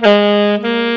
Música